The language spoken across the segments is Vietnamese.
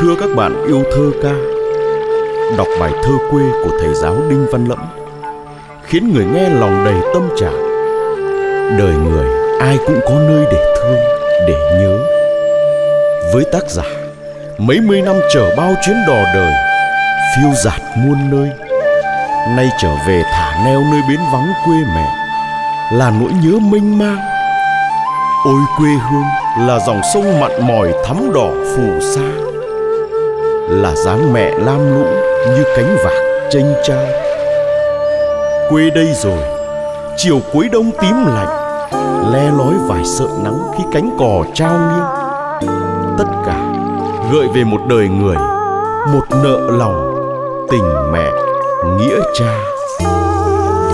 Thưa các bạn yêu thơ ca Đọc bài thơ quê của thầy giáo Đinh Văn Lẫm Khiến người nghe lòng đầy tâm trạng. Đời người ai cũng có nơi để thương, để nhớ. Với tác giả Mấy mươi năm chở bao chuyến đò đời Phiêu dạt muôn nơi. Nay trở về thả neo nơi bến vắng quê mẹ Là nỗi nhớ mênh mang. Ôi quê hương là dòng sông mặn mòi thắm đỏ phù sa. Là dáng mẹ lam lũ như cánh vạc chênh trao Quê đây rồi, chiều cuối đông tím lạnh Le lói vài sợi nắng khi cánh cò trao nghiêng. Tất cả gợi về một đời người Một nợ lòng, tình mẹ, nghĩa cha.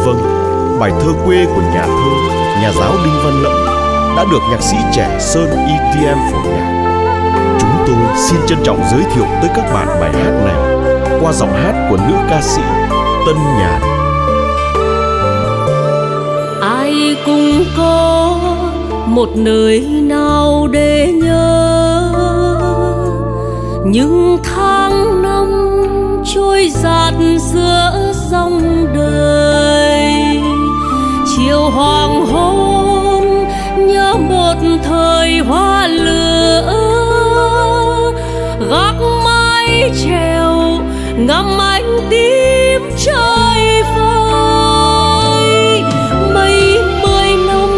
Vâng, bài thơ quê của nhà thơ, nhà giáo Đinh Văn Lẫm đã được nhạc sĩ trẻ Sơn ETM phổ nhạc. Tôi xin trân trọng giới thiệu tới các bạn bài hát này qua giọng hát của nữ ca sĩ Tân Nhàn. Ai cũng có một nơi nào để nhớ những tháng năm trôi dạt giữa dòng ngắm ánh tím trời vơi mấy mươi năm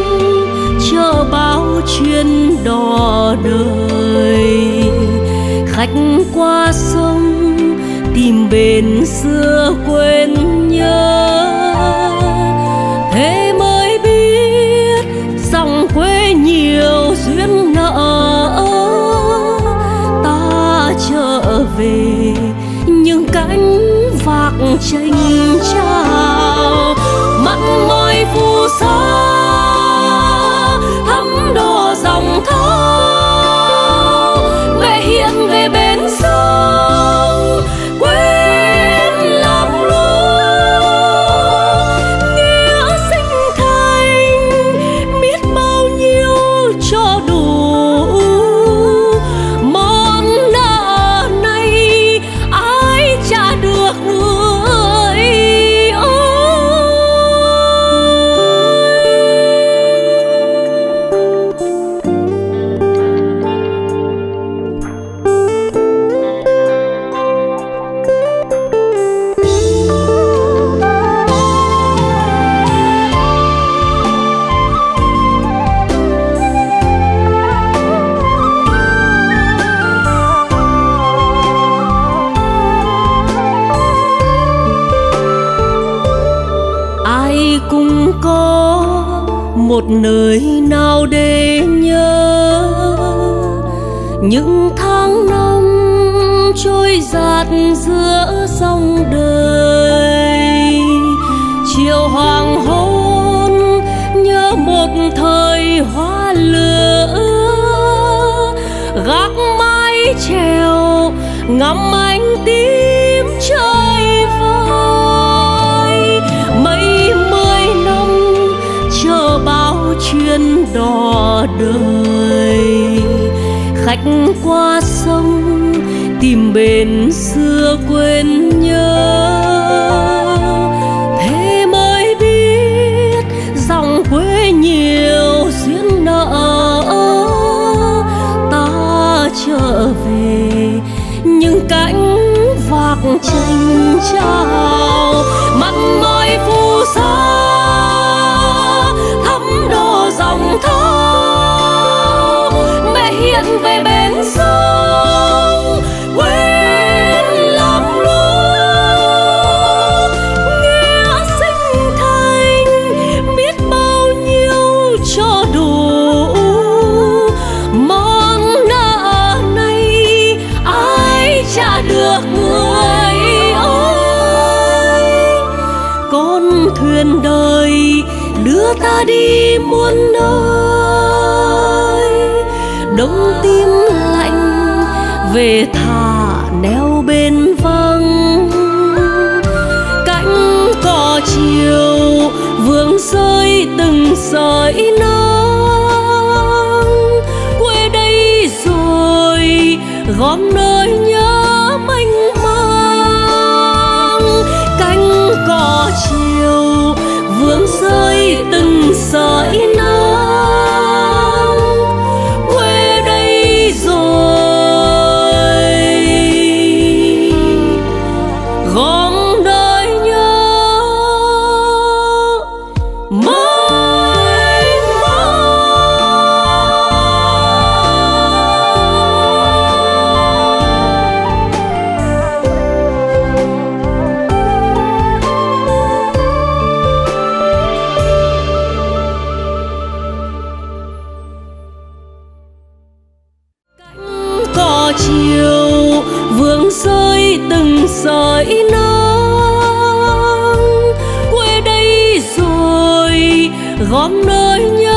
chờ bao chuyến đò đời. Khách qua sông tìm bến xưa quên nhớ. Thế mới biết dòng quê nhiều duyên nợ vạc tranh một nơi nào để nhớ. Những tháng năm trôi giạt giữa dòng đời, chiều hoàng hôn nhớ một thời hoa lửa. Gác mái trèo ngắm ánh tím khách qua sông tìm bền xưa quên nhớ đưa ta đi muôn nơi. Đông tim lạnh về thả neo bên vắng cánh cò chiều vương rơi từng sợi nắng dõi non quê đây rồi gom nơi nhớ